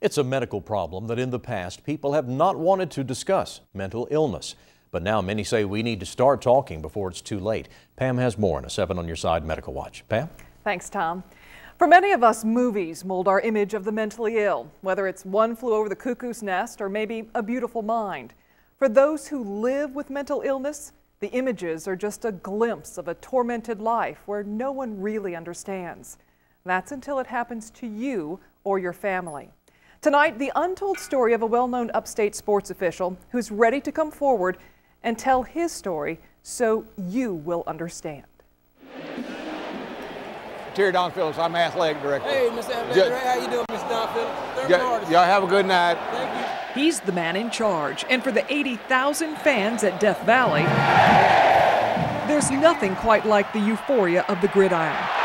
It's a medical problem that in the past people have not wanted to discuss mental illness. But now many say we need to start talking before it's too late. Pam has more in a 7 on your side medical watch. Pam? Thanks, Tom. For many of us, movies mold our image of the mentally ill, whether it's One Flew Over the Cuckoo's Nest or maybe A Beautiful Mind. For those who live with mental illness, the images are just a glimpse of a tormented life where no one really understands. That's until it happens to you or your family. Tonight, the untold story of a well-known upstate sports official who's ready to come forward and tell his story so you will understand. Terry Don Phillips. I'm athletic director. Hey, Mr. Athletic Director. How you doing, Mr. Don Phillips? Y'all have a good night. Thank you. He's the man in charge, and for the 80,000 fans at Death Valley, there's nothing quite like the euphoria of the gridiron.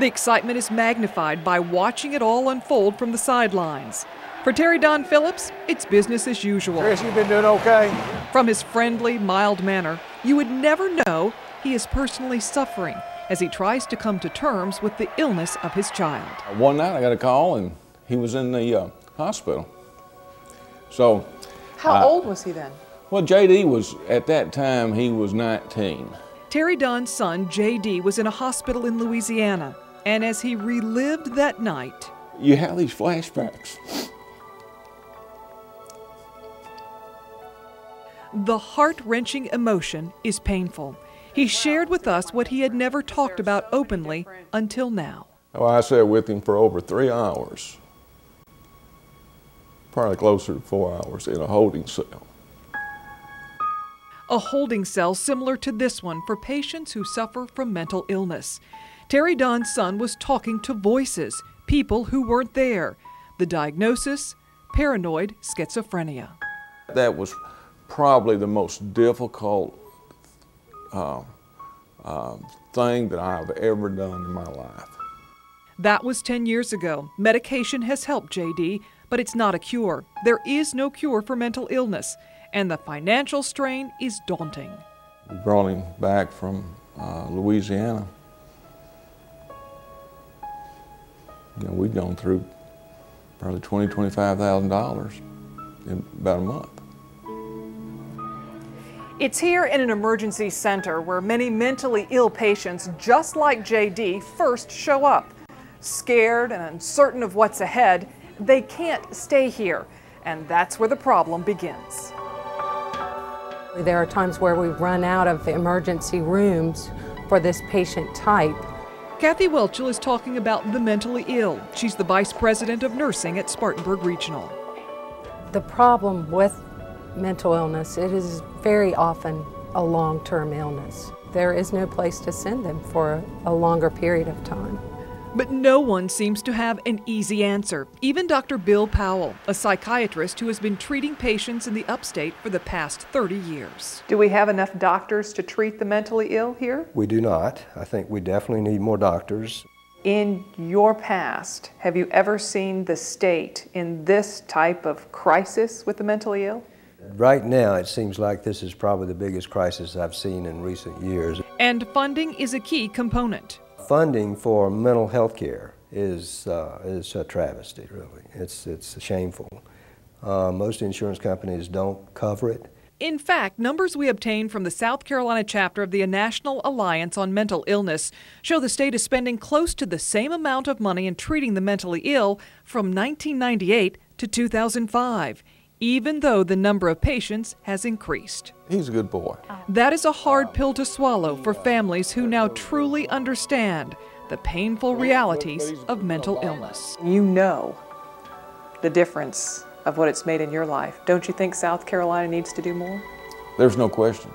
The excitement is magnified by watching it all unfold from the sidelines. For Terry Don Phillips, it's business as usual. Chris, you've been doing okay? From his friendly, mild manner, you would never know he is personally suffering as he tries to come to terms with the illness of his child. One night I got a call and he was in the uh, hospital. So. How uh, old was he then? Well, JD was, at that time, he was 19. Terry Don's son, JD, was in a hospital in Louisiana. And as he relived that night, you have these flashbacks. The heart wrenching emotion is painful. He shared with us what he had never talked about openly until now. Well, I sat with him for over three hours, probably closer to four hours, in a holding cell. A holding cell similar to this one for patients who suffer from mental illness. Terry Don's son was talking to voices, people who weren't there. The diagnosis paranoid schizophrenia. That was probably the most difficult uh, uh, thing that I've ever done in my life. That was 10 years ago. Medication has helped JD, but it's not a cure. There is no cure for mental illness, and the financial strain is daunting. We brought him back from uh, Louisiana. You know, we've gone through probably twenty, twenty-five thousand dollars in about a month. It's here in an emergency center where many mentally ill patients, just like JD, first show up. Scared and uncertain of what's ahead, they can't stay here, and that's where the problem begins. There are times where we run out of emergency rooms for this patient type. Kathy Welchel is talking about the mentally ill. She's the vice president of nursing at Spartanburg Regional. The problem with mental illness, it is very often a long-term illness. There is no place to send them for a longer period of time. But no one seems to have an easy answer. Even Dr. Bill Powell, a psychiatrist who has been treating patients in the upstate for the past 30 years. Do we have enough doctors to treat the mentally ill here? We do not. I think we definitely need more doctors. In your past, have you ever seen the state in this type of crisis with the mentally ill? Right now, it seems like this is probably the biggest crisis I've seen in recent years. And funding is a key component. Funding for mental health care is, uh, is a travesty, really. It's, it's shameful. Uh, most insurance companies don't cover it. In fact, numbers we obtained from the South Carolina chapter of the National Alliance on Mental Illness show the state is spending close to the same amount of money in treating the mentally ill from 1998 to 2005 even though the number of patients has increased. He's a good boy. That is a hard pill to swallow for families who now truly understand the painful realities of mental illness. You know the difference of what it's made in your life. Don't you think South Carolina needs to do more? There's no question.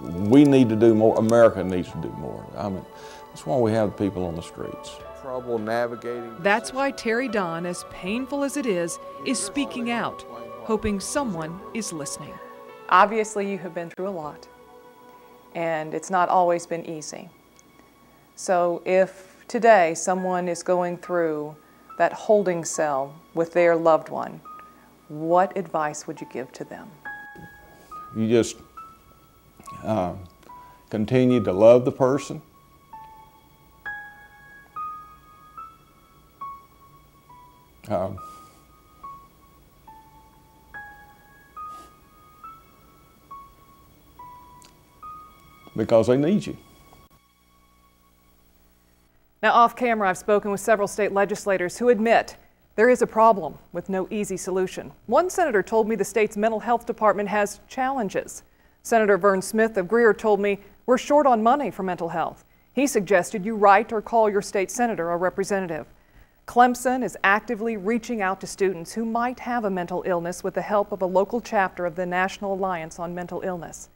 We need to do more. America needs to do more. I mean, that's why we have people on the streets trouble navigating. That's why Terry Don, as painful as it is, is speaking out, hoping someone is listening. Obviously, you have been through a lot, and it's not always been easy. So, if today someone is going through that holding cell with their loved one, what advice would you give to them? You just uh, continue to love the person Um, because they need you. Now, off camera, I've spoken with several state legislators who admit there is a problem with no easy solution. One senator told me the state's mental health department has challenges. Senator Verne Smith of Greer told me we're short on money for mental health. He suggested you write or call your state senator or representative. Clemson is actively reaching out to students who might have a mental illness with the help of a local chapter of the National Alliance on Mental Illness.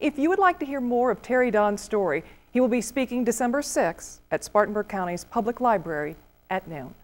If you would like to hear more of Terry Don's story, he will be speaking December 6 at Spartanburg County's Public Library at noon.